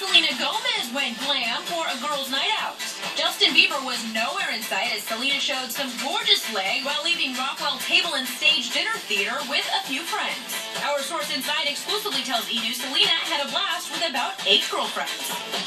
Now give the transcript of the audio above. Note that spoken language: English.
Selena Gomez went glam for a girls' night out. Justin Bieber was nowhere in sight as Selena showed some gorgeous leg while leaving Rockwell Table and Stage Dinner Theater with a few friends. Our source inside exclusively tells E! News Selena had a blast with about eight girlfriends.